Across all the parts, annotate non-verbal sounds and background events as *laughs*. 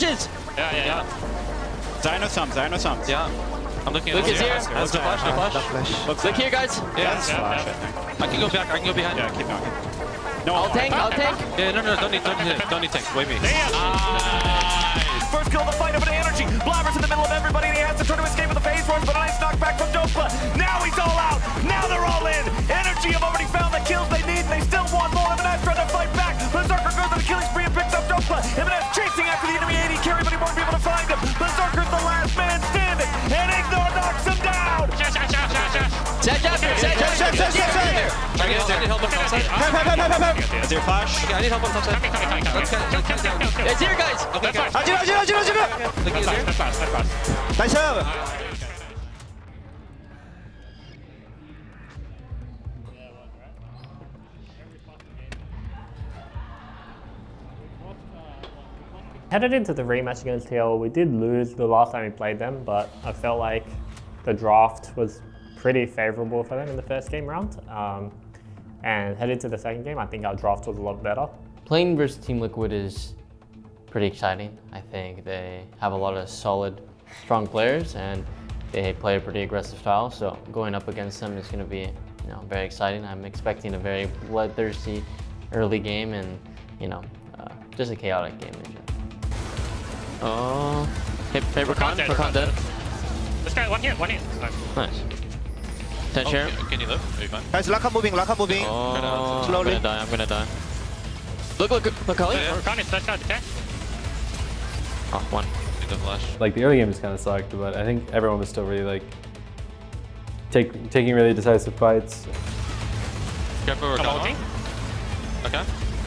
Setches! Yeah, yeah, yeah. Zyno sums, Zyno sums. Yeah. I'm looking at Luke is yeah, here. Oscar. What's the flash? No flash? Looks Look here, guys. Yeah, That's yeah, flash, yeah. I. I can go back. I can go behind. Yeah, keep going. No, I'll tank, I'll tank. *laughs* Yeah, no, no, don't need, don't need, don't need tank. Wait me. First kill of the fight of an energy. Blaber's in the middle of everybody and he has to try to escape with the phase rush, but a nice knockback from Dopa. Now he's all out. Now they're all in. Energy have already found the kills they need and they still want more. EMENES trying to fight back. Berserker goes to the killing spree and picks up Dopa. EMENES chasing after the enemy I need, I need flash. Okay, I need help on top side. Coming, coming, coming. Let's go. Azir, guys! Okay, guys. Azir, Azir, Azir, Azir! Look at Azir. Nice job! Headed into the rematch against TL, we did lose the last time we played them, but I felt like the draft was pretty favourable for them in the first game round. Um, and headed to the second game, I think our draft was a lot better. Playing versus Team Liquid is pretty exciting. I think they have a lot of solid, strong players and they play a pretty aggressive style. So going up against them is going to be, you know, very exciting. I'm expecting a very bloodthirsty early game and, you know, uh, just a chaotic game. in general. Oh. Hey, hey, Rakan, dead, Rakan Rakan dead. This guy, one here, one here. Nice. Nice. Ten Oh, share. can- Can you live? Are you fine? Guys, Laka moving, Laka moving. Oh, Slowly. I'm gonna die, I'm gonna die. Look, look, look, Kali. Yeah, yeah. Rakan is that guy, okay? Oh, one. The flash. Like the early game just kind of sucked, but I think everyone was still really like take, taking really decisive fights. Careful, Come Rakan. ulting. Okay.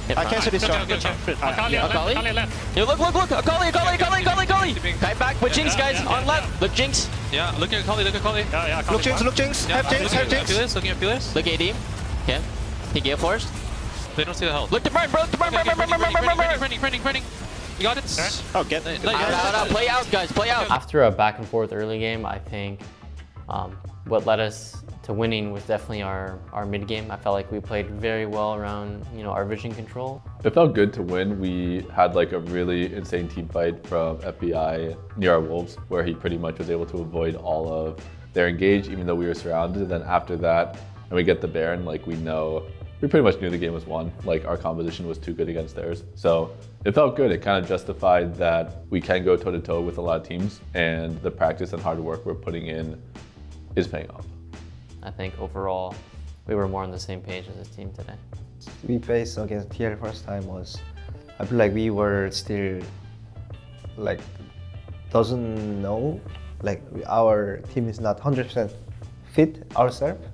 Hit I front. cancel this shot. job, good job. Akali, Akali? Akali left. Yo, look, look, look! Akali, Akali, Akali, Akali, Akali! Keeping- Kite back with Jinx, guys, yeah, on yeah, left. Look, Jinx. Yeah, look at Akali, look at Akali. Yeah, yeah, Look Jinx, look Jinx. Yeah, Have I'm Jinx, looking have at Jinx. Felix, looking at Felix. Look, at AD. Okay. He gale forced. They don't see the health. Look to burn, bro, to burn, burn, burn, burn, burn, burn, burn, burn. Printing, printing, printing. You got it? Oh, get Like- Out, out, out. Play out, guys, play out. After a back and forth early game, I think um, what led us to winning was definitely our, our mid game. I felt like we played very well around you know our vision control. It felt good to win. We had like a really insane team fight from FBI near our wolves, where he pretty much was able to avoid all of their engage, even though we were surrounded. And then after that, and we get the Baron, like we know, we pretty much knew the game was won. Like our composition was too good against theirs. So it felt good. It kind of justified that we can go toe to toe with a lot of teams, and the practice and hard work we're putting in is paying off. I think overall we were more on the same page as a team today. we faced against TL first time was I feel like we were still like doesn't know like our team is not 100% fit ourselves.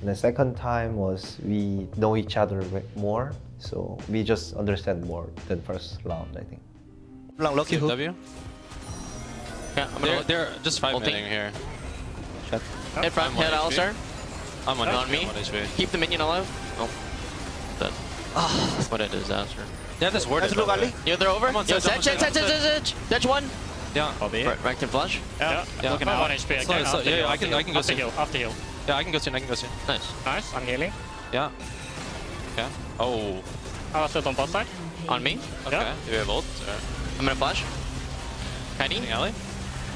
And the second time was we know each other more, so we just understand more than first round. I think. Long lucky hook. W. Yeah, I'm They're, gonna they're just five Ulting. minutes here. Shot. hit front, I'm one hit HP. Alistar. I'm on, On me. On Keep the minion alive. Oh. Dead. Ah, what a disaster. Yeah, this word is look, by the Ali. way. They're over. Come on, Yo, Sedge, Sedge, come Sedge, on, Sedge, Sedge. Sedge, Sedge one. Yeah. Right, Right to flush. Yeah, yeah. looking I'm on HP again. Slow, slow. Yeah, yeah, I can, I can go after soon. heal, after heal. Yeah, I can go soon. I can go soon. Nice. Nice, I'm healing. Yeah. Yeah. Oh. I was on both sides. On me. Okay. Yeah. Do we have ult? I'm gonna flash. Tiny. anything, alley?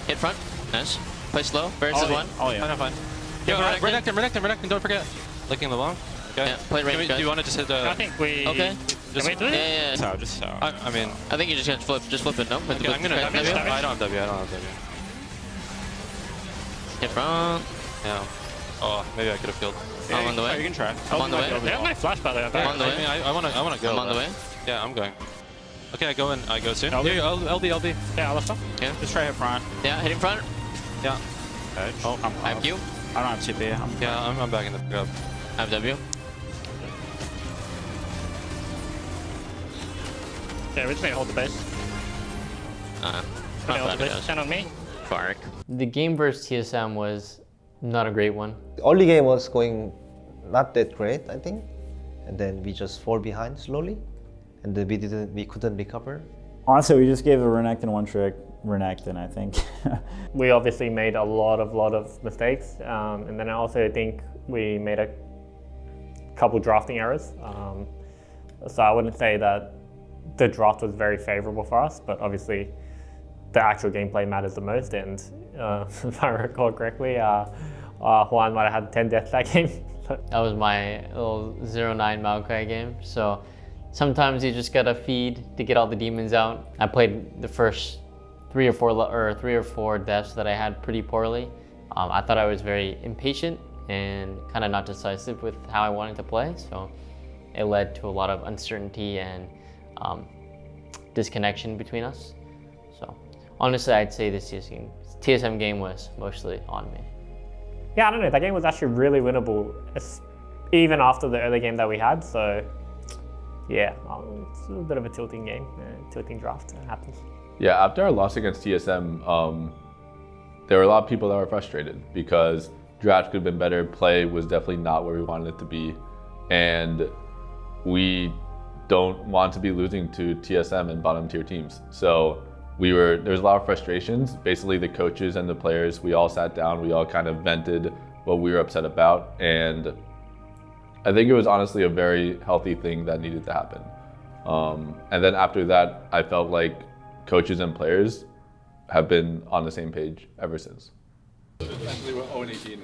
Hit front. Nice. Play slow. Varus is one. Oh yeah. Fine, fine. Yo, Renekton. uh, Renekton, Renekton, Renekton, don't forget. Licking the long. Okay. Yeah, play Can we- range, Do you want to just hit the... I think we. Okay. Just, Can we do it? yeah, yeah. So, just so. I, I mean... I think you just have to flip. Just flip it. No. Okay, with I'm gonna... with I'm gonna W. I don't have W, I don't have W. Hit front. Yeah. Oh, maybe I could have killed. I'm on the Oh, way. you can try. I'm on the way. They have my flash by the way. I'm on the I way. mean, I, I wanna, I wanna go. I'm on the way. Yeah, I'm going. Okay, I go in. I go soon. LB? Yeah, L- LB, LB. Yeah, I'll stop. Just try hit front. Yeah, hitting front. Yeah. Edge. Oh, I'm, I have Q. I don't have TP. I'm Yeah, I'm, I'm back in the pickup. I have W. Yeah, we just need to hold the base. Uh, I not hold the bad, base? Stand on me. Fark. The game versus TSM was not a great one. The early game was going not that great, I think, and then we just fall behind slowly, and then we didn't, we couldn't recover. Honestly, we just gave the Renekton one trick Renekton, I think. *laughs* We obviously made a lot of lot of mistakes, um, and then I also think we made a couple drafting errors. Um, so I wouldn't say that the draft was very favorable for us, but obviously the actual gameplay matters the most. And uh, *laughs* if I recall correctly, uh, uh, Juan might have had 10 deaths that *laughs* game. That was my little 0-9 Maokai game. So sometimes you just gotta feed to get all the demons out. I played the first three or four or three or four deaths that I had pretty poorly. Um, I thought I was very impatient and kind of not decisive with how I wanted to play. So it led to a lot of uncertainty and um, disconnection between us. So honestly, I'd say this TSM, TSM game was mostly on me. Yeah, I don't know. That game was actually really winnable, even after the early game that we had. So, yeah, um, it's a bit of a tilting game, uh, tilting draft. It happens. Yeah, after our loss against TSM, um, there were a lot of people that were frustrated because draft could have been better. Play was definitely not where we wanted it to be, and we don't want to be losing to TSM and bottom tier teams. So we were there was a lot of frustrations. Basically, the coaches and the players, we all sat down, we all kind of vented what we were upset about, and I think it was honestly a very healthy thing that needed to happen. Um, and then after that, I felt like coaches and players have been on the same page ever since. Essentially, we're 0 18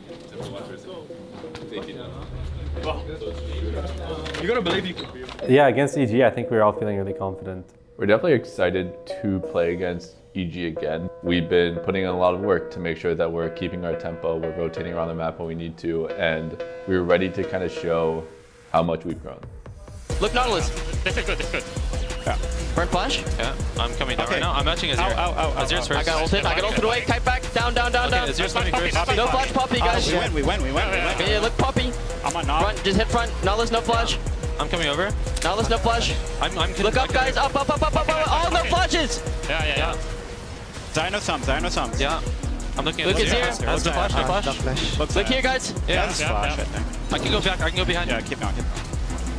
You gotta believe you can. Yeah, against EG, I think we are all feeling really confident. We're definitely excited to play against EG again. We've been putting in a lot of work to make sure that we're keeping our tempo, we're rotating around the map when we need to, and we're ready to kind of show how much we've grown. Look, Nautilus. This is good, this is good. Yeah. Burn flash? Yeah, I'm coming down Okay. right now. I'm matching Azir. Ow, ow, ow, ow, Azir's first. I got ulted, I got ulted away. Kite back, down, down, down, Okay, down. Azir's coming first. No flash poppy, uh, guys. we win, we win, we win, we win. Yeah, look poppy. I'm on knob. Front, just hit front. Nautilus, no flash. I'm coming over. Nautilus, no flash. I'm, I'm Look up, guys. Up, up, up, up, up, up. All no flashes. Yeah, yeah, yeah. Dino sums, Dino sums. Yeah. I'm looking at at Azir. Azir. Has the flash, no flash? No flash. Looks Look here, guys. Yeah. That's flash. I think. I can go back. I can go behind Yeah, keep going, keep going.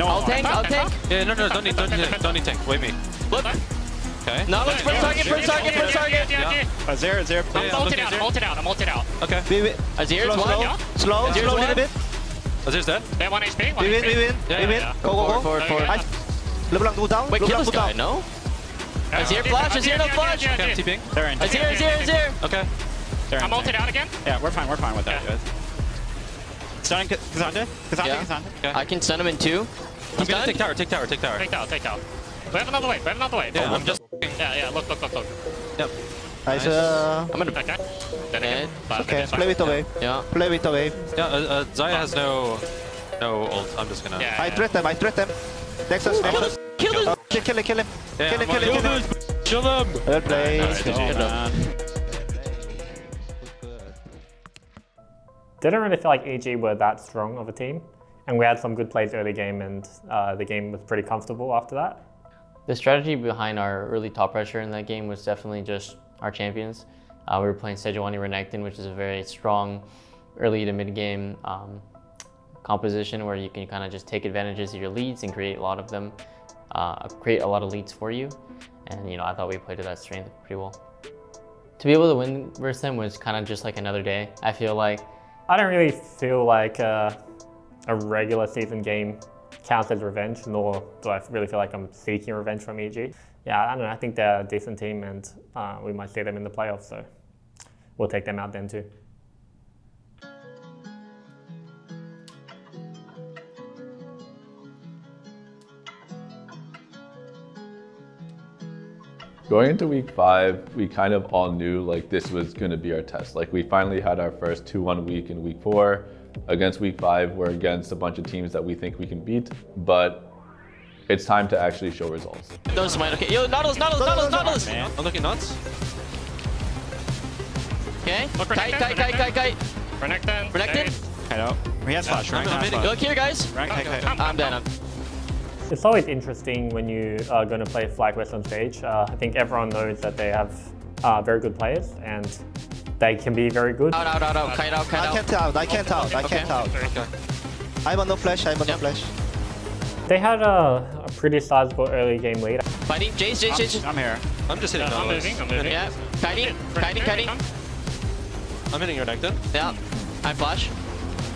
No, I'll tank, I'll tank. Yeah, no, no, don't need, don't need, don't need tank. Wait me. Look. Okay. Nautilus, first target, first target, first target. Yeah. Azir, Azir, I'm ulted out, I'm Azir. ulted out, I'm ulted out. Okay. We win. Azir's Slow, one. slow, Yeah. slow, Azir's a little bit. Azir's dead. They have 1 HP, 1 We win, HP. we win, Yeah, we win. yeah. Go, go, go. Forward, forward, forward. LeBlanc, go down. Wait, kill this guy, no? Yeah, Azir flash, yeah, Azir no flash. Okay, I'm yeah. TPing. They're in. Azir, Azir, Azir. Okay. They're in. I'm ulted out again. Yeah, we're fine, we're fine with that, Yeah. guys. Stunning Cassandra? Cassandra, Yeah. Cassandra. Okay. I can stun him in two. I'm He's gonna take tower, take tower, take tower. Take down, take down. We have another wave, we have another wave. Yeah, Oh, I'm just. Yeah, yeah, look, look, look, look. Yep. Nice. Uh, I'm gonna. Okay. Then Okay. again. But okay, it's play with the wave. Yeah. Play with the wave. Yeah, uh, uh, Xayah has no, no ult. I'm just gonna. Yeah, I yeah. threat them, I threat them. Nexus, Nexus. Kill this. Okay, kill it, kill him. Yeah, Kill him, I'm kill him, kill him. Kill them. Well played. Nice, Oh, Didn't really feel like EG were that strong of a team. And we had some good plays early game and uh, the game was pretty comfortable after that. The strategy behind our early top pressure in that game was definitely just our champions. Uh, we were playing Sejuani Renekton, which is a very strong early to mid game um, composition where you can kind of just take advantages of your leads and create a lot of them, uh, create a lot of leads for you. And you know, I thought we played to that strength pretty well. To be able to win versus them was kind of just like another day. I feel like I don't really feel like uh, a regular season game counts as revenge, nor do I really feel like I'm seeking revenge from EG. Yeah, I don't know. I think they're a decent team, and uh, we might see them in the playoffs, so we'll take them out then too. Going into week five, we kind of all knew like this was going to be our test. Like we finally had our first 2-1 week in week four. Against week five, we're against a bunch of teams that we think we can beat, but it's time to actually show results. Those might. Okay. Yo, Nautilus, Nautilus, Nautilus, Nautilus. Man, I'm looking nuts. Okay. Look, Kite, kite, kite, kite, kite. Renekton. Renekton. Kite out. He has flash, right? I'm Has Look here, guys. Rank, kite, kite. I'm dead. I'm It's always interesting when you are going to play FlyQuest on stage. Uh, I think everyone knows that they have uh, very good players and they can be very good. out, out, out, out. Kite out, kite I can't out, I can't out, I can't out. Okay. I'm on no flash, I'm on no flash. They had a, a pretty sizable early game lead. Fighting. Jace, Jace, Jace. I'm here. I'm just hitting Yeah, I'm Nautilus. moving, I'm moving. Yeah. Kiting, kiting, kiting. I'm hitting your Renekton. Yeah. I flash.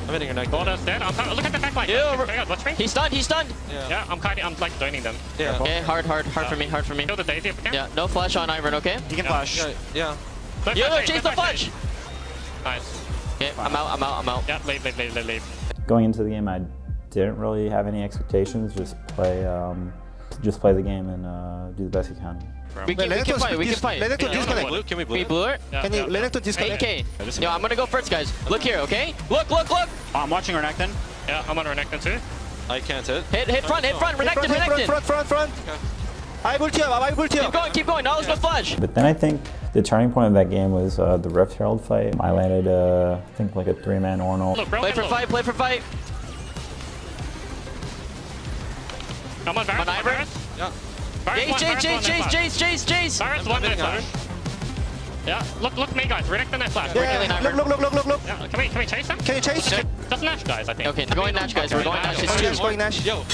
I'm hitting your neck. Border's dead. I'm coming. Look at the back line. Yeah, watch me. He's stunned, he's stunned. Yeah. Yeah, I'm kind of, I'm like joining them. Yeah. Okay, hard, hard, hard for me, hard for me. Kill the daisy if we can. Yeah, no flash on Iron, okay? You can flash. Yeah. Yeah. Look, Yo, flash, chase the fudge! Nice. Okay, I'm out, I'm out, I'm out. Yeah, leave, leave, leave, leave, leave. Going into the game, I didn't really have any expectations. Just play, um, just play the game and uh, do the best you can. We can, we can fight, we can fight. Yeah, Can we blue? Can we blue? We blew it? Yeah, Can you yeah. Lennox to disconnect? AK. Yo, I'm gonna go first, guys. Look here, okay? Look, look, look! I'm watching Renekton. Yeah, I'm on Renekton too. I can't hit. Hit, hit front, hit front, Renekton, Front, front, Renekton! front, front, front. I will tear, I will tear. Keep going, keep going, knowledge no flash! But then I think the turning point of that game was uh, the Rift Herald fight. I landed, uh, I think, like a three-man Ornal. Look. Play for fight, play for fight. I'm on Varus. On I'm on Varus. Yeah. Varus Chase, one, chase, Varus chase, one, chase, chase, chase, chase! Varus I'm one, then hitting flash. Yeah, look, look me, guys. Renekton that flash. Yeah, killing look, look, look, look, look, look. Yeah, can we, can we chase them? Can you chase? Just Nash, guys, I think. Okay, we're going Nash, guys, we're going Nash. It's two. Going Nash. Yo.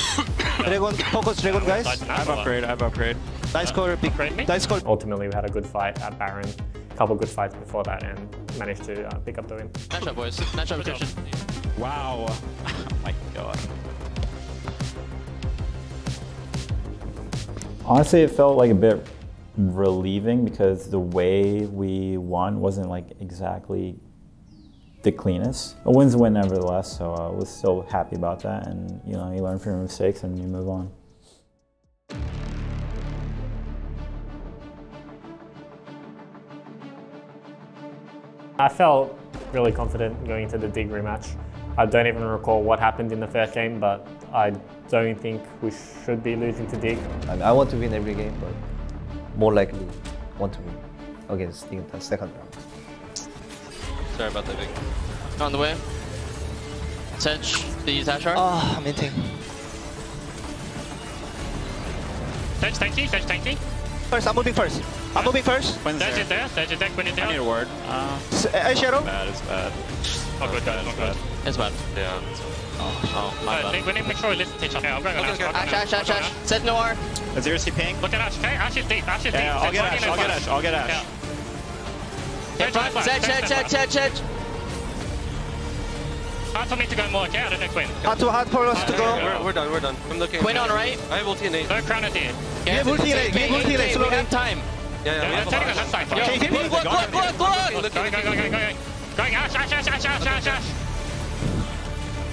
Dragon, focus Dragon, guys. I have well, upgrade. I have upgrade. Nice call, big. Upgrade me? Nice call. Ultimately, we had a good fight at Baron, a couple good fights before that, and managed to uh, pick up the win. Nash up, boys. Nash up, Good job. Christian. Wow. Oh *laughs* my god. Honestly, it felt like a bit relieving because the way we won wasn't like exactly the cleanest. A win's a win nevertheless, so I was still happy about that. And you know, you learn from your mistakes and you move on. I felt really confident going into the Dig rematch. I don't even recall what happened in the first game, but I don't think we should be losing to Dig. I, mean, I want to win every game, but more likely want to win against the the second round. Sorry about that, big. On the way. Sedge, the use Ashar. Ah, I'm hinting. Sedge tanky, Sedge tanky. First, I'm moving first. I'm moving first. Quinn's Sedge there. is there, Sedge is there, Quinn is I need a ward. Uh, S- uh, Shadow. bad is bad. Oh, good, good, good, good. It's bad. Yeah. Oh, my Uh, bad. we need to make sure we listen to each other. Yeah, I'm going on Okay, Ash. okay. I'm Ash, Ash, Ash, Ash. Ash. Set Noir. Is there a CPing? Look at Ash, okay? Ash is deep, Ash is deep. Yeah, I'll get Ash. I'll get. Ash. I'll get Ash. Yeah. Hit front. flash, Sedge, Sedge Sedge. Sedge, Sedge, Sedge. Hard for me to go more, okay? I don't know Quinn. Hard to hard for us to go. We're, we're done. We're done. I'm looking. Quinn on right. I have ulti and eight. No crown at the end. We have ulti lane, we have ulti lane, We have time. Yeah, yeah. Yeah, we I'm have turning on a that side. Yo, Yo, Okay, hit me. look, look, look, look, look. Going, going, going, going, going. Going, Ash, Ash, Ash, Ash, Ash, Ash, Ash.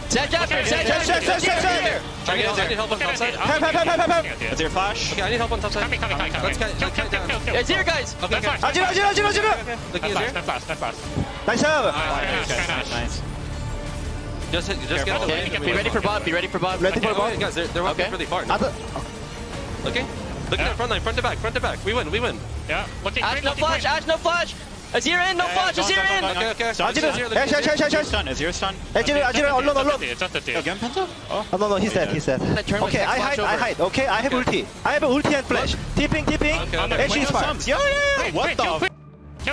Sedge after, Okay, Sedge yeah, after. yeah, yeah, Sedge yeah, after. yeah. I need, I need help on Look top at side. it. Help, help, help, help, help. Yeah, Is there flash? Okay, I need help on top side. Coming, coming, coming, coming. Let's get- Kill, let's kill, get kill, down. kill, kill. Yeah, it's here, guys. No flash, Ajiro, Ajiro, Ajiro, Ajiro. Look no easier. flash, no flash, no flash. Nice job. Nice, nice, nice, nice. Nice. Just, hit, just get out of the way. Okay, be ready for Bob, be ready for Bob. Ready for Oh, guys, they're, they're walking really far. Okay. Look at Yeah. that front line, front to back, front to back. We win, we win. Yeah, looking Ash, no flash. Ash, no flash. Azir in, no flash, go, Azir go, go, in. Okay, okay. Stun, Ajiro, Here, look Ash, here. Ash, Ash, Ash, Is Ash. stun? Is your stun? Ajiro, Ajiro, alone, alone. Just a deal. Again, Penta? Oh. Oh, no, no, he's dead, he's dead. I turn with Okay, next I flash hide, I over. hide. Okay, I have ulti. I have ulti and flash. Tipping, tipping. Okay, On the okay. Ash is fine. Yo, yeah, yeah. Wait, What wait, the? kill f-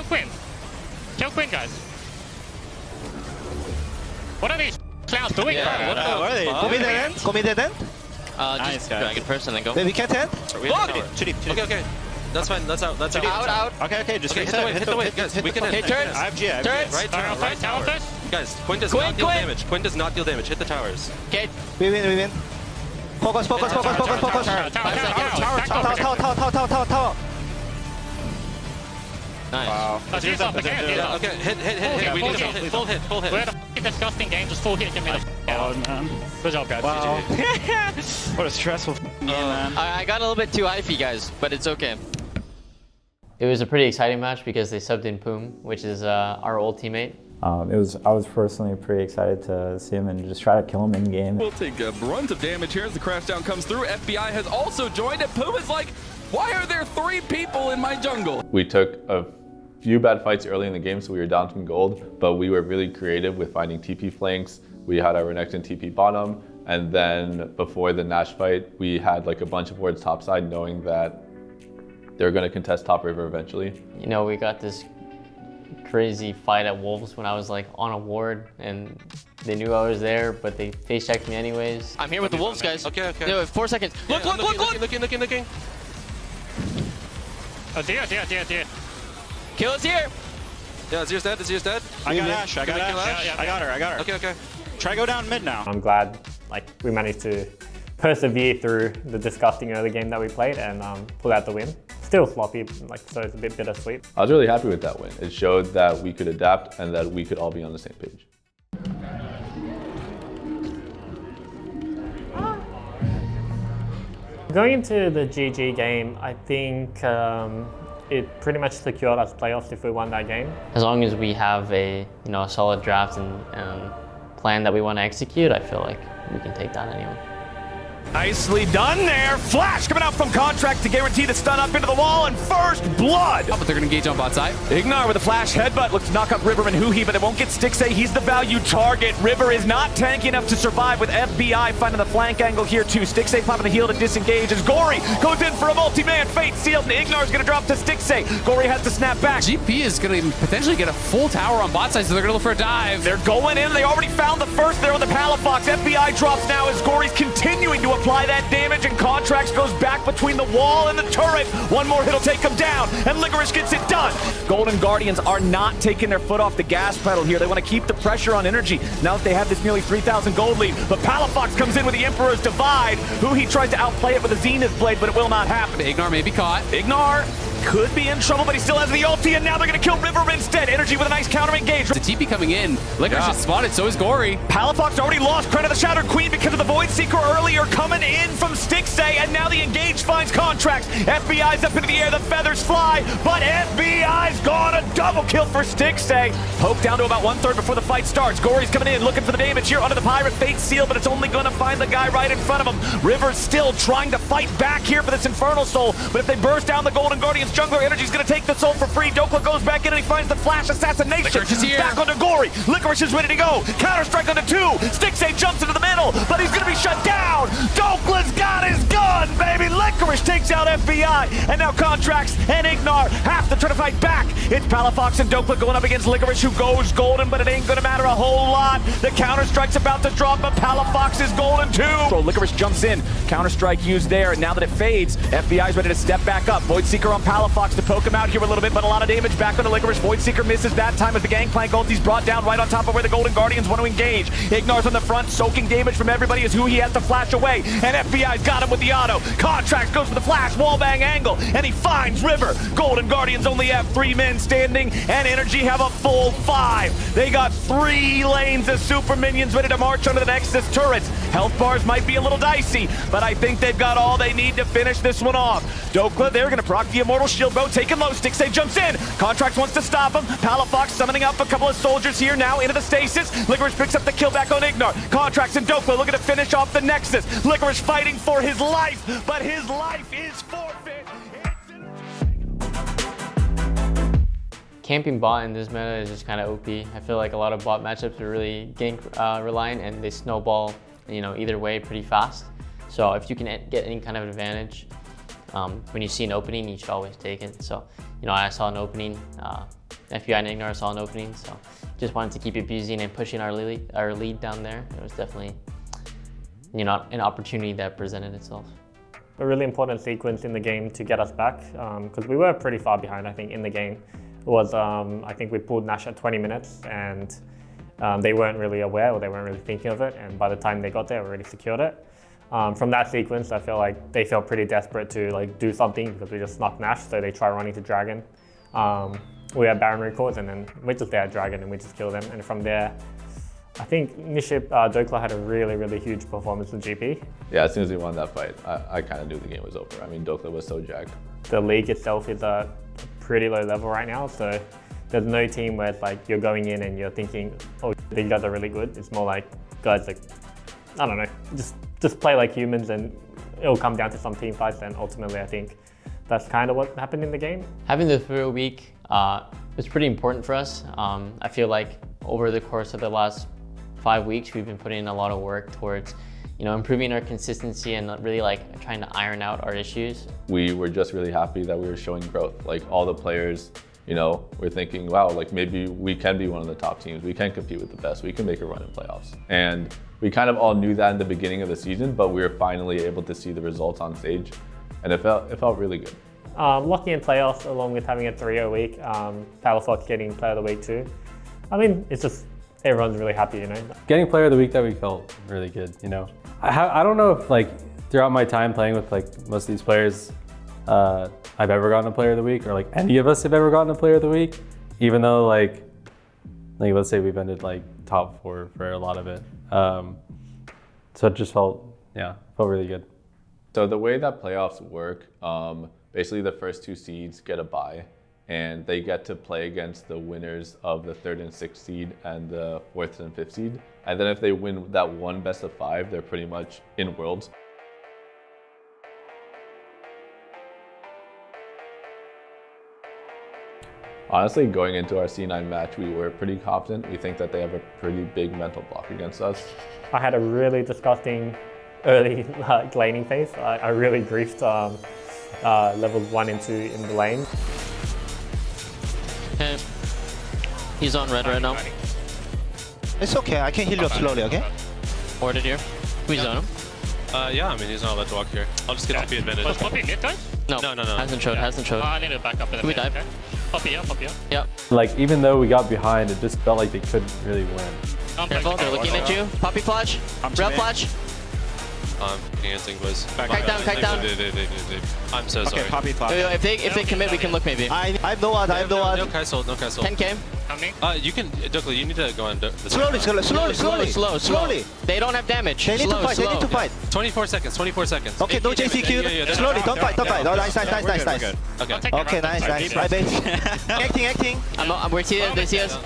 Quinn. Kill Quinn. Guys. What are these clowns doing? What Uh, are they? Go mid end. Go mid end. Uh, Nice, just guys. drag it first and then go. Then we can't end. We have the Look! tower. Chitty, chitty. Okay, okay. That's fine. That's out. That's out. Out, out. Okay, okay, just Okay, hit reset. the wave, hit the wave, guys. We can Okay, hit. turns. I have G, I have G. Turns. Right Tower tower, right tower tower. Guys, Quinn does Quinn, not deal Quinn. damage. Quinn does not deal damage. Hit the towers. Okay, We win, we win. Focus, focus, focus, focus, focus. Tower, tower, Five tower, seconds. tower, Tower, tower, tower, tower, tower, tower, tower, tower. Nice. Wow. Azir's up again, Azir's up. okay. Hit, hit, hit, hit. We Full need hit, full hit, full full hit, full We had hit. a f***ing disgusting game, just full hit, get me the Oh, man. Good job, guys. Wow. *laughs* What a stressful f- game, man. I, I got a little bit too hypey, guys, but it's okay. It was a pretty exciting match because they subbed in Poome, which is uh, our old teammate. Um, it was. I was personally pretty excited to see him and just try to kill him in game. We'll take a brunt of damage here as the crashdown comes through. FBI has also joined, and Poome's like, why are there three people in my jungle? We took a few bad fights early in the game, so we were down some gold, but we were really creative with finding TP flanks. We had our Renekton TP bottom, and then before the Nash fight, we had like a bunch of wards topside, knowing that they were going to contest top river eventually. You know, we got this crazy fight at Wolves when I was like on a ward and they knew I was there, but they face checked me anyways. I'm here with the Wolves, guys. Okay, okay. No, four seconds. Look, Yeah, look, I'm look, look! looking, looking, looking, looking. Oh dear, dear, dear, dear. Kill is here! Yeah, Azir's dead. Azir's dead. I got Ash. I got Can Ash. Ash? Yeah, I got her. I got her. Okay, okay. Try to go down mid now. I'm glad like we managed to persevere through the disgusting early game that we played and um, pull out the win. Still sloppy, like so it's a bit bittersweet. I was really happy with that win. It showed that we could adapt and that we could all be on the same page. Going into the GG game, I think um, it pretty much secured us playoffs if we won that game. As long as we have a you know a solid draft and, and plan that we want to execute, I feel like we can take that anyway. Nicely done there. Flash coming out from Contractz to guarantee the stun up into the wall and first blood. Oh, but they're going to engage on bot side. Ignar with a flash headbutt looks to knock up River and Huhi, but it won't get Stixxay. He's the value target. River is not tanky enough to survive with FBI finding the flank angle here too. Stixxay popping the heel to disengage as Gori goes in for a multi-man fate sealed and Ignar is gonna drop to Stixxay. Gori has to snap back. GP is going to potentially get a full tower on bot side, so they're going to look for a dive. They're going in. They already found the first there with the Palafox. FBI drops now as Gori's continuing to apply that damage and Contractz goes back between the wall and the turret. One more hit'll take him down and Licorice gets it done. Golden Guardians are not taking their foot off the gas pedal here. They want to keep the pressure on energy now that they have this nearly 3,000 gold lead. But Palafox comes in with the Emperor's Divide, who he tries to outplay it with a Zenith Blade, but it will not happen. Ignar may be caught. Ignar could be in trouble, but he still has the ulti, and now they're going to kill River instead. Energy with a nice counter engage. The TP coming in. Licorice Yeah. is spotted, so is Gori. Palafox already lost credit of the Shattered Queen because of the Void Seeker earlier coming in from Stixxay, and now the Engage finds Contractz. FBI's up into the air, the feathers fly, but FBI's gone a double kill for Stixxay. Poke down to about one third before the fight starts. Gori's coming in, looking for the damage here under the Pirate Fate Seal, but it's only going to find the guy right in front of him. River's still trying to fight back here for this Infernal Soul, but if they burst down the Golden Guardians jungler, Energy's going to take the soul for free. Dhokla goes back in and he finds the Flash Assassination. Licorice is here. Back onto Gori. Licorice is ready to go. Counter strike onto two. Stixxay jumps into the middle, but he's going to be shut down. Dhokla's got his gun, baby. Licorice takes out FBI, and now Contractz and Ignar have to try to fight back. It's Palafox and Dhokla going up against Licorice, who goes golden, but it ain't going to matter a whole lot. The counter strike's about to drop, but Palafox is golden too. So Licorice jumps in. Counter strike used there, and now that it fades, FBI's ready to step back up. Void Seeker on Palafox to poke him out here a little bit, but a lot of damage back onto Licorice. Void Seeker misses that time as the Gangplank ulti's brought down right on top of where the Golden Guardians want to engage. Ignar's on the front, soaking damage from everybody as who he has to flash away, and FBI's got him with the auto. Contractz goes for the flash, wallbang angle, and he finds River. Golden Guardians only have three men standing, and Energy have a full five. They got three lanes of super minions ready to march onto the Nexus turrets. Health bars might be a little dicey, but I think they've got all they need to finish this one off. Dhokla, they're gonna proc the Immortal Shield Bow, taking low. Stixxay jumps in. Contractz wants to stop him. Palafox summoning up a couple of soldiers here now into the stasis. Licorice picks up the kill back on Ignar. Contractz and Dhokla looking to finish off the Nexus. Licorice fighting for his life, but his life is forfeit. Camping bot in this meta is just kind of OP. I feel like a lot of bot matchups are really gank uh, reliant and they snowball, you know, either way pretty fast. So if you can get any kind of advantage, um, when you see an opening, you should always take it. So, you know, I saw an opening, uh, FBI and Ignar saw an opening, so just wanted to keep it busy and pushing our lead, our lead down there. It was definitely, you know, an opportunity that presented itself. a really important sequence in the game to get us back because we were pretty far behind, I think, in the game. Was, um, I think we pulled Nash at 20 minutes and um, they weren't really aware or they weren't really thinking of it. And by the time they got there, we already secured it. Um, from that sequence, I feel like they felt pretty desperate to like do something because we just snuck Nash. So they try running to Dragon. Um, we had Baron Records and then we just there Dragon and we just kill them. And from there, I think Niship uh, Dhokla had a really, really huge performance with GP. Yeah, as soon as we won that fight, I, I kind of knew the game was over. I mean, Dhokla was so jacked. the league itself is a pretty low level right now. So there's no team where it's like you're going in and you're thinking, oh, these guys are really good. It's more like guys like, I don't know, just just play like humans and it'll come down to some team fights. And ultimately, I think that's kind of what happened in the game. Having the through week uh, was pretty important for us. Um, I feel like over the course of the last five weeks, we've been putting in a lot of work towards, you know, improving our consistency and really like trying to iron out our issues. We were just really happy that we were showing growth. Like all the players, you know, we're thinking, wow, like maybe we can be one of the top teams. We can compete with the best. We can make a run in playoffs. And we kind of all knew that in the beginning of the season, but we were finally able to see the results on stage, and it felt it felt really good. Um, locking in playoffs along with having a 3-0 week, um, Palafox getting player of the week too. I mean, it's just everyone's really happy, you know. Getting player of the week that week felt really good, you know. I, I don't know if like throughout my time playing with like most of these players, uh, I've ever gotten a player of the week or like any of us have ever gotten a player of the week, even though like, like let's say we've ended like top four for a lot of it. Um, so it just felt, yeah, felt really good. So the way that playoffs work, um, basically the first two seeds get a bye, and they get to play against the winners of the third and sixth seed and the fourth and fifth seed. And then if they win that one best of five, they're pretty much in Worlds. Honestly, going into our C9 match, we were pretty confident. We think that they have a pretty big mental block against us. I had a really disgusting early like, laning phase. I, I really griefed um, uh, levels one and two in the lane. Okay. He's on red right now. It's okay, I can heal you up slowly, okay? Warded here. Squeeze on him. Uh, yeah, I mean, he's not allowed to walk here. I'll just get Yeah. the advantage. Was Poppy mid, guys? No, No, no, no. Hasn't showed, hasn't showed. Oh, I need to back up in a Can we dive? okay? Poppy here, Poppy here. Yep. Like even though we got behind, it just felt like they couldn't really win. Careful, they're looking at you. Poppy flash. Rail flash. Um, canceling, boys. Kite down, kite down. I'm so sorry. Poppy flash. Yo, yo, if they if they commit, we can look maybe. I, I have no one, I have no No, one. no Kai'Sa, no Kai'Sa. 10k. Coming. Uh, you can, Duckly, you need to go on the Slowly, slowly, slowly, slowly, slow, slow. slowly. They don't have damage. They need slow, to fight, slow. they need to fight. 24 seconds, 24 seconds. Okay, no Yeah, yeah, JCQ. yeah, yeah, yeah, Slowly, don't fight, don't fight. Oh, nice, nice, nice, nice, good, nice. Okay. Okay, nice, sorry, nice. Right, *laughs* base. acting, acting. I'm, I'm, we're see they see us.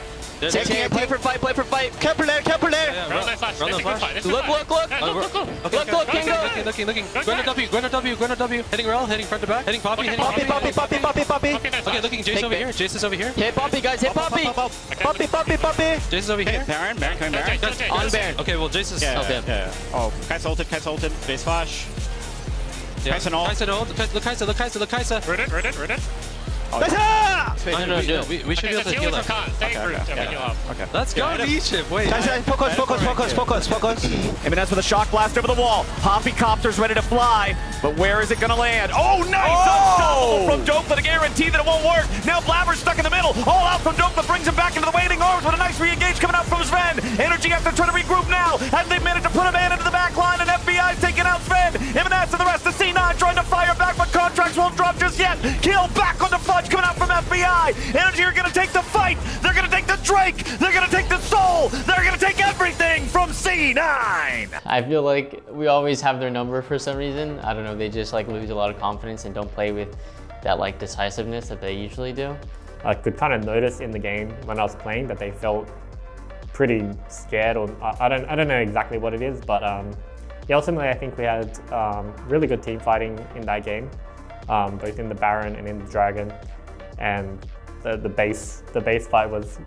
Yeah, Take yeah, care, play for fight, play for fight. Careful there, careful there. yeah, Round run- that flash. run the is flash. fight. This Look, look, look. Yeah, Oh, Look, look, look. Okay, Look, look, Kingo. Looking, looking, looking. Gwen W, Gwen W, Gwen W. Hitting Rell, hitting front to back. Hitting Poppy, Okay, hitting Poppy, Poppy, Poppy. poppy, poppy, poppy, poppy. Okay, nice Okay, looking Jace over here. Jace is over here. Hit Poppy, guys, hit Poppy. Poppy, poppy, poppy. Jace is over here. Baron, Baron coming Jay, Baron. Jay, Jay, On Baron. Okay, well, Jace is... Yeah, Okay. yeah, yeah. Oh, Kai'Sa ulted, Kai'Sa ulted. Base flash. Yeah. Kai'Sa ult. Kai'Sa ult. Kai- Look Kai'Sa, look Kai'Sa, look Kai'sa. Read it, read it, read it. No, no, we, no, we, we should Okay, be so able to deal heal with him. Stay Okay, grouped okay, and we okay. heal up. Okay. Let's go, V-Chip. Wait. Guys, guys, focus, focus, focus, focus, focus. EMENES with a shock blast over the wall. Poppy copter's ready to fly, but where is it gonna land? Oh, nice! Oh! Unstoppable from Dope, a guarantee that it won't work. Now Blaber's stuck in the middle. All out from Dope, brings him back into the waiting arms with a nice re-engage coming out from Zven. Energy has to try to regroup now, as they've managed to put a man into the back line, and FBI's taking out Zven. EMENES and the rest of C9 trying to fire back, but Contractz won't drop just yet. Kill back on the fudge coming out from FBI. Energy are gonna take the fight. They're gonna take the Drake. They're gonna take the soul. They're gonna take everything from C9. I feel like we always have their number for some reason. I don't know, they just like lose a lot of confidence and don't play with that like decisiveness that they usually do. I could kind of notice in the game when I was playing that they felt pretty scared, or I, I don't, I don't know exactly what it is, but um, yeah, ultimately I think we had um, really good team fighting in that game, um, both in the Baron and in the Dragon, and the, the base, the base fight was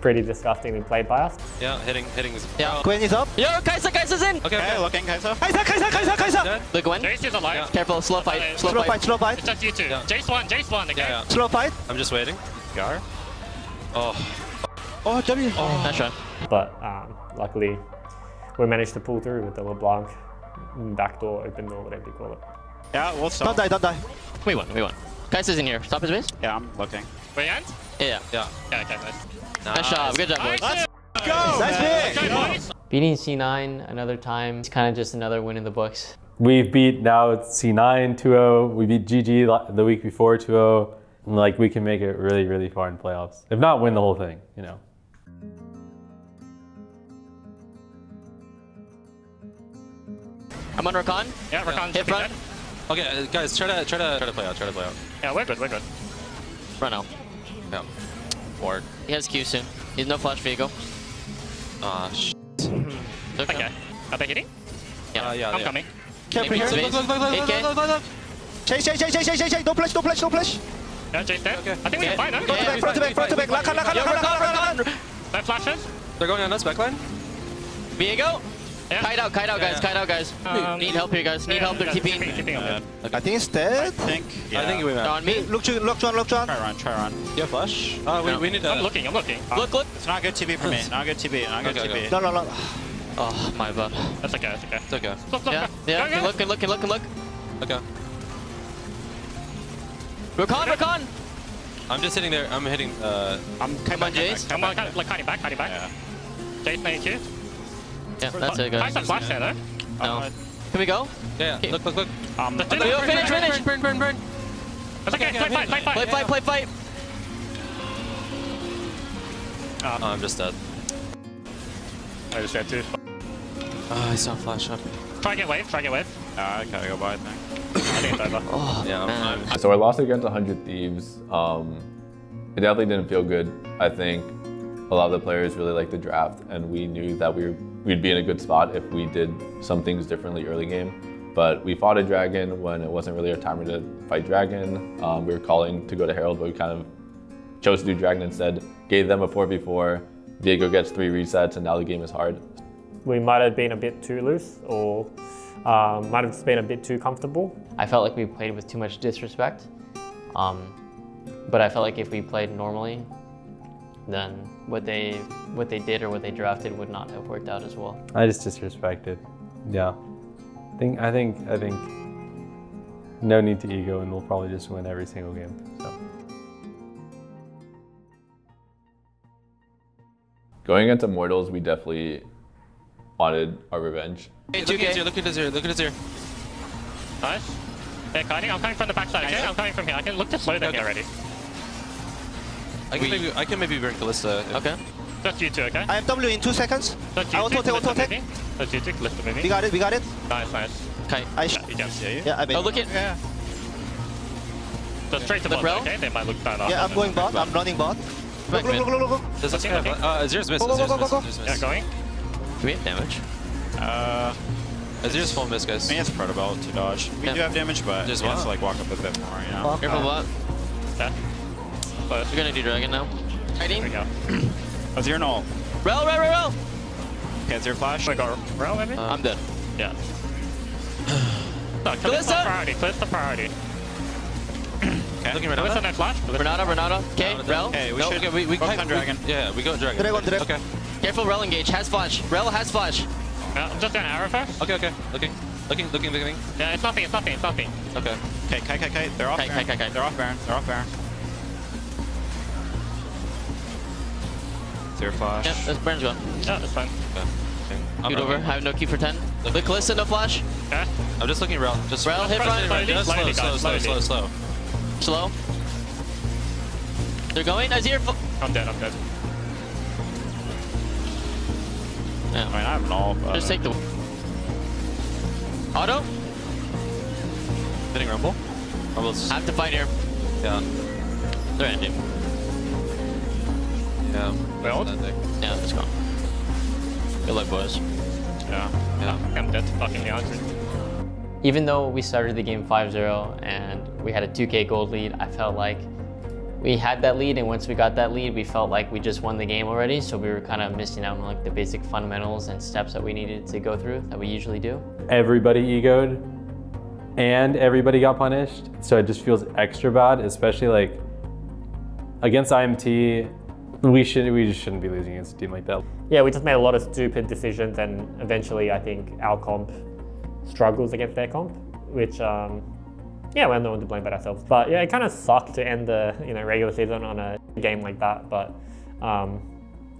pretty disgustingly played by us. Yeah, hitting, hitting. Yeah. Gwen is up. Yo, Kaisa, Kaisa's in. Okay, Okay, okay. looking, Kai'Sa. Kaisa, Kaisa, Kaisa, Kaisa. Dead. The Gwen. Jace is alive. Yeah. Careful, slow fight, slow, Slow fight. fight, slow fight. It's just you two. Yeah. Jace one, Jace one, okay? Yeah, yeah. Slow fight. I'm just waiting. Gar. Oh, Oh, W. Oh. Nice shot. But um, luckily, we managed to pull through with the LeBlanc backdoor, open door, whatever you call it. Yeah, we'll stop. Don't die, don't die. We won, we won. Kaisa's in here. Stop his base. Yeah, I'm looking. Wait, and? Yeah. yeah. Yeah, okay, nice. Nice job. Good job, boys. Nice. Nice pick. Okay, boys. Beating C9 another time, it's kind of just another win in the books. We've beat now C9 2-0. We beat GG the week before 2-0. And, Like we can make it really, really far in playoffs. If not, win the whole thing. You know. I'm on Rakan. Yeah, Rakan's Hit front. dead. Okay, uh, guys, try to try to try to play out. Try to play out. Yeah, we're good, we're good. Run out. No. Ward. He has Q soon. He's no flash vehicle. Ah, sh. *laughs* Okay. Are they hitting? Yeah. Uh, yeah, I'm yeah. coming. Careful here. Space. Look, look, look, look, look, 8K. look, look, look. Chase, chase, chase, chase, chase, chase, chase. Don't flash, don't flash, don't flash. Yeah, Jace dead. Okay. I think we Okay. can fight, huh? Front to back, front to back, front to back. Lakan, Lakan, Yo, Lakan, Rakan, Lakan, Lakan. Rakan. That flashes. They're going on us backline. Viego. Yeah. Kite out, kite out, guys, Yeah, kite out, guys. Um, Need help here, guys. Need yeah, help. They're yeah, TPing. TPing, TPing. I think it's dead. I think. Yeah. I think we They're went. on me. Look, John, look, John, look, John. Try run, try run. You have flash? Uh, we, No. we need to. I'm looking, I'm looking. Look, look. It's not good TP for me. *laughs* Not good TP. Not good Okay, okay. TP. No, no, no. Oh, my bad. That's okay, that's okay. It's okay. Look, look, Yeah, yeah. Go, Can go. look, can look, can look, can look. Okay. Rakan, Rakan! I'm just hitting there. I'm hitting. Uh, I'm Come on, Jace. Come on, like hiding back, hiding back. Yeah. Jace AQ. Yeah, that's it, Nice guys. flash there, though. No. Can we go? yeah, yeah. Look, look, look. Um, the Yo, finish, finish! Burn, burn, burn. It's okay, play fight, play fight. Play fight, play fight! Oh, I'm just dead. I just had to. Oh, I saw flash up. Try to get wave, try to get wave. Nah, I gotta go by, I think. I think it's over. *laughs* Oh, Yeah, I'm, man. I'm, So our loss against 100 Thieves, um, it definitely didn't feel good. I think a lot of the players really liked the draft, and we knew that we were, we'd be in a good spot if we did some things differently early game. But we fought a dragon when it wasn't really our time to fight dragon. Um, we were calling to go to Herald, but we kind of chose to do dragon instead. Gave them a 4v4. Viego gets three resets, and now the game is hard. We might have been a bit too loose or um, might have just been a bit too comfortable. I felt like we played with too much disrespect. Um, but I felt like if we played normally, then what they what they did or what they drafted would not have worked out as well. I just disrespected. Yeah. I think I think I think no need to ego and we'll probably just win every single game. So Going into Immortals, we definitely wanted our revenge. Hey, look at Azir, look at Azir, look at Azir. Nice. They're kiting. I'm coming from the backside, okay? I'm coming from here. I can look to slow them here already. I can maybe, I can maybe bring Kalista. if- Okay. Just you two, okay? I have W in two seconds. Just you I two. auto take, auto take. Just you two. Kalista moving. We got it, we got it. Nice, nice. Okay. I Yeah, he jumps. Yeah, you. yeah, I bet. Oh, look at. Yeah. Just straight to The bot, Brel? okay? They might look bad after Yeah, I'm going bot. I'm running bot. Back Look, mid. look, look, look, look. Does this Okay, guy okay. Uh, Azir's miss, Go, go, go, go, go. Yeah, going. Do we have damage? Uh, Azir's full miss, guys. I mean, it's protobelt to dodge. We Yeah. do have damage, but Just you have to like walk up a bit more, you know? Fuck. Careful bot. Okay. Close. We're gonna do dragon now. There we Hiding. go. Oh, zero null. Rell, rel, rel, rel! Okay, zero flash. We got Rell, maybe? Uh, I'm dead. yeah. *sighs* No, Kalista Kalista? priority. Kalista priority. Looking right Kalista now. no flash. Kalista- Renata, Renata. Okay, Rell. Okay, we No, should okay, we, we, focus can- on we- dragon. Yeah, we go dragon. Dragon, dragon. Okay. Careful, Rell engage. Has flash. Rell has flash. Yeah, I'm just doing arrow first. Okay, okay. Looking, looking, looking, looking. Yeah, it's nothing, it's nothing, it's nothing. Okay. Okay, Kai, Kai, Kai. They're off Kai, Baron. Kai, Kai, Kai. They're off Baron. They're off Baron. Zero flash. Yeah, that's Baron's gone. Yeah, it's fine. okay. okay. I'm Shoot over. I have no key for 10. The Kalista, no flash. Okay. I'm just looking around. Just Rell, hit front. Slowly, Just slow, slow, slow, slow, slow. Slow. They're going. Azir. fu- I'm dead, I'm dead. Yeah. I mean, I have null, but... Uh, just take the. Auto. Hitting Rumble. Rumble's. I have to fight here. Yeah. They're ending. Yeah. Well. Yeah, it's gone. Good luck, boys. Yeah. Yeah. I'm dead. Fucking Leandre. Even though we started the game 5-0 and we had a 2k gold lead, I felt like we had that lead and once we got that lead, we felt like we just won the game already. So we were kind of missing out on like the basic fundamentals and steps that we needed to go through that we usually do. everybody egoed and everybody got punished. So it just feels extra bad, especially like against IMT. *laughs* We should we just shouldn't be losing against a team like that. Yeah, we just made a lot of stupid decisions, and eventually, I think our comp struggles against their comp, which, um, yeah, we're no one to blame but ourselves. But yeah, it kind of sucked to end the you know regular season on a game like that. But um,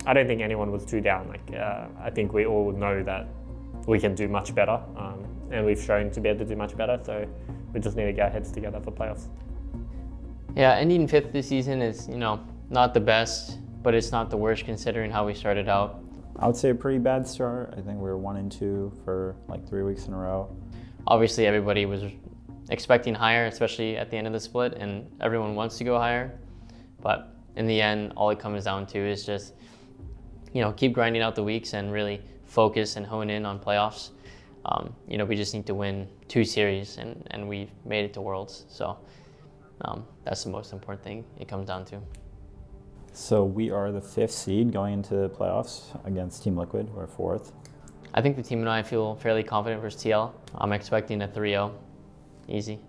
I don't think anyone was too down. Like uh, I think we all know that we can do much better, um, and we've shown to be able to do much better. So we just need to get our heads together for playoffs. Yeah, ending fifth this season is, you know, not the best, but it's not the worst considering how we started out. I would say a pretty bad start. I think we were one and two for like three weeks in a row. Obviously, everybody was expecting higher, especially at the end of the split, and everyone wants to go higher. But in the end, all it comes down to is just, you know, keep grinding out the weeks and really focus and hone in on playoffs. Um, you know, we just need to win two series, and, and we've made it to Worlds. So um, that's the most important thing it comes down to. So we are the fifth seed going into the playoffs against Team Liquid. We're fourth. I think the team and I feel fairly confident versus TL. I'm expecting a 3 0. Easy.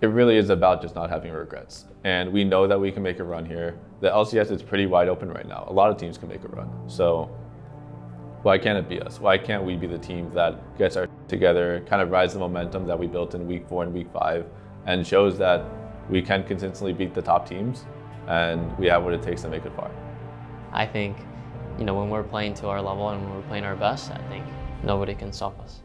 It really is about just not having regrets. And we know that we can make a run here. The LCS is pretty wide open right now. A lot of teams can make a run. So why can't it be us? Why can't we be the team that gets our together, kind of rides the momentum that we built in week four and week five, and shows that we can consistently beat the top teams, and we have what it takes to make it far. I think, you know, when we're playing to our level and when we're playing our best, I think nobody can stop us.